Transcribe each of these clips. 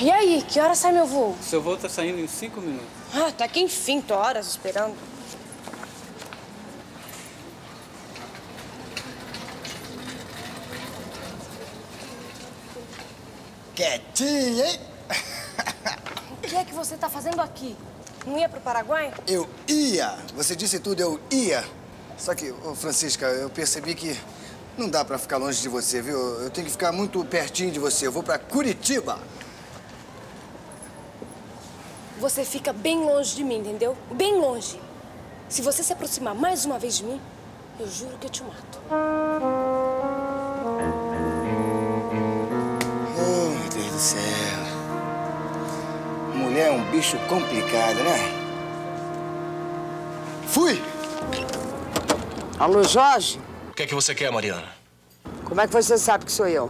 E aí, que hora sai meu voo? Seu voo tá saindo em cinco minutos. Ah, tá aqui enfim, tô horas esperando. Quietinho, hein? O que é que você tá fazendo aqui? Não ia pro Paraguai? Eu ia. Você disse tudo, eu ia. Só que, ô, Francisca, eu percebi que não dá pra ficar longe de você, viu? Eu tenho que ficar muito pertinho de você. Eu vou pra Curitiba. Você fica bem longe de mim, entendeu? Bem longe. Se você se aproximar mais uma vez de mim, eu juro que eu te mato. Oh, meu Deus do céu. Mulher é um bicho complicado, né? Fui! Alô, Jorge? O que é que você quer, Mariana? Como é que você sabe que sou eu?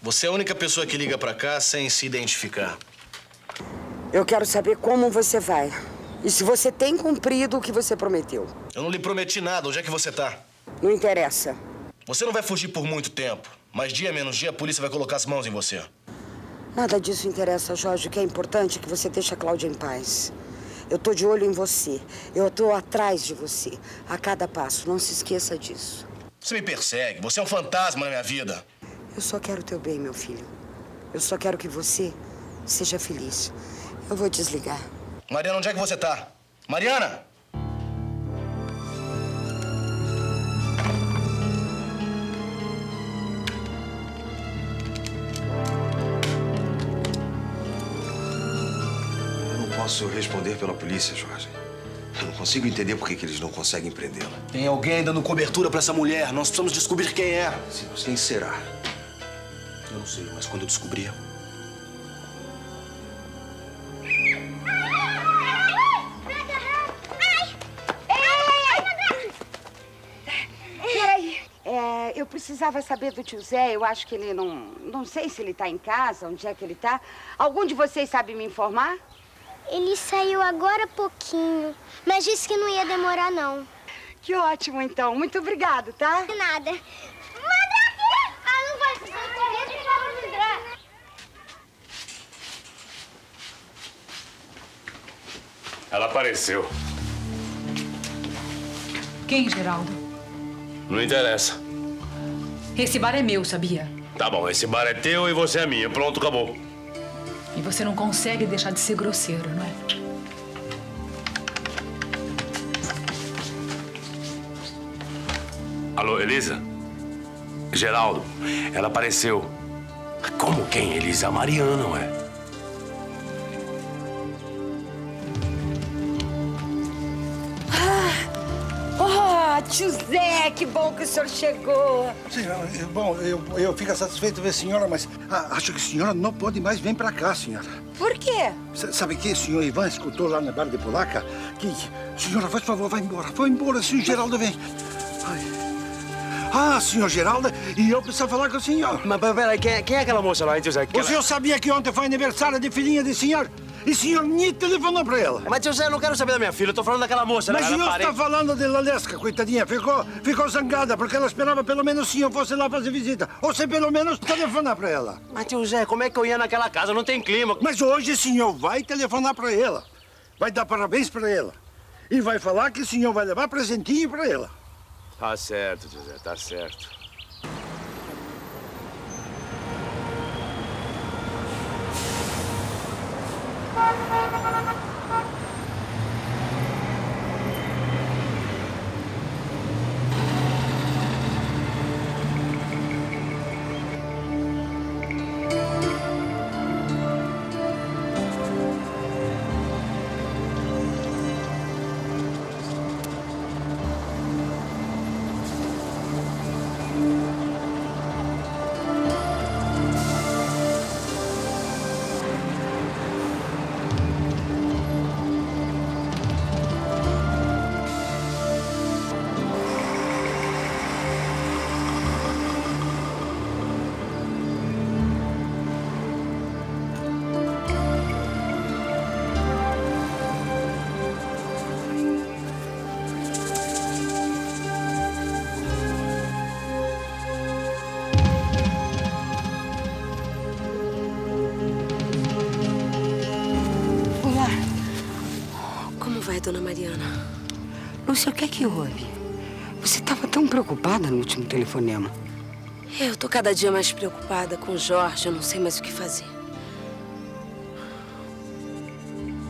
Você é a única pessoa que liga pra cá sem se identificar. Eu quero saber como você vai. E se você tem cumprido o que você prometeu. Eu não lhe prometi nada. Onde é que você tá? Não interessa. Você não vai fugir por muito tempo. Mas dia menos dia a polícia vai colocar as mãos em você. Nada disso interessa, Jorge. O que é importante é que você deixe a Cláudia em paz. Eu tô de olho em você. Eu tô atrás de você. A cada passo. Não se esqueça disso. Você me persegue. Você é um fantasma na minha vida. Eu só quero o teu bem, meu filho. Eu só quero que você seja feliz. Eu vou desligar. Mariana, onde é que você tá? Mariana! Eu não posso responder pela polícia, Jorge. Eu não consigo entender por que, que eles não conseguem prendê-la. Tem alguém dando cobertura pra essa mulher. Nós precisamos descobrir quem é. Sim, mas quem será? Eu não sei, mas quando eu descobrir... precisava saber do tio Zé. Eu acho que ele não. Não sei se ele tá em casa, onde é que ele tá. Algum de vocês sabe me informar? Ele saiu agora há pouquinho, mas disse que não ia demorar, não. Que ótimo, então. Muito obrigado, tá? De nada. Manda aqui! Ah, não vai precisar correr, que vai me entrar. Ela apareceu. Quem, Geraldo? Não interessa. Esse bar é meu, sabia? Tá bom, esse bar é teu e você é minha. Pronto, acabou. E você não consegue deixar de ser grosseiro, não é? Alô, Elisa? Geraldo, ela apareceu. Como quem, Elisa? A Mariana, ué. Tio Zé, que bom que o senhor chegou. Senhora, eh, bom, eu, eu fico satisfeito de ver a senhora, mas ah, acho que a senhora não pode mais vir para cá, senhora. Por quê? S- Sabe que o senhor Ivan escutou lá na bar de Polaca que... Senhora, faz favor, vai embora. Vai embora, senhor Geraldo vem. Ai. Ah, senhor Geraldo, e eu preciso falar com o senhor. Mas peraí, quem, quem é aquela moça lá, hein, tio Zé? Que O senhor sabia que ontem foi aniversário de filhinha do senhor? E o senhor nem telefonou para ela. Mas, tio Zé, eu não quero saber da minha filha, eu tô falando daquela moça. Mas o senhor está falando de Lalesca, coitadinha. Ficou, ficou zangada porque ela esperava pelo menos o senhor fosse lá fazer visita. Ou se pelo menos telefonar para ela. Mas, tio Zé, como é que eu ia naquela casa? Não tem clima. Mas hoje o senhor vai telefonar para ela. Vai dar parabéns para ela. E vai falar que o senhor vai levar presentinho para ela. Tá certo, tio Zé, tá certo. Dona Mariana. Lúcia, o que é que houve? Você estava tão preocupada no último telefonema. Eu tô cada dia mais preocupada com o Jorge, eu não sei mais o que fazer.